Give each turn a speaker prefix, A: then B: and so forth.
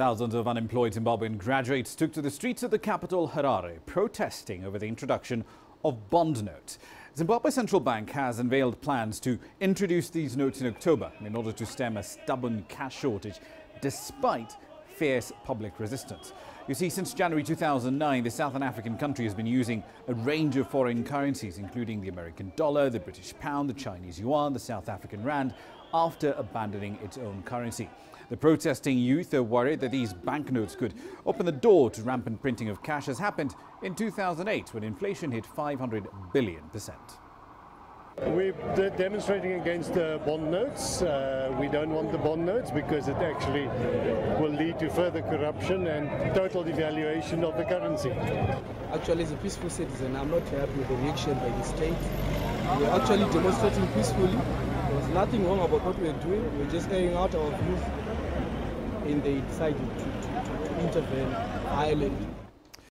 A: Thousands of unemployed Zimbabwean graduates took to the streets of the capital, Harare, protesting over the introduction of bond notes. Zimbabwe Central Bank has unveiled plans to introduce these notes in October in order to stem a stubborn cash shortage despite fierce public resistance. You see, since January 2009, the Southern African country has been using a range of foreign currencies, including the American dollar, the British pound, the Chinese yuan, the South African rand, after abandoning its own currency. The protesting youth are worried that these banknotes could open the door to rampant printing of cash as happened in 2008 when inflation hit 500 billion percent.
B: We're de demonstrating against the bond notes. Uh, we don't want the bond notes because it actually will lead to further corruption and total devaluation of the currency.
C: Actually, as a peaceful citizen, I'm not happy with the reaction by the state. We're actually demonstrating peacefully. There was nothing wrong about what we're doing. We're just airing out our views and they decided to, to, to, to intervene violently.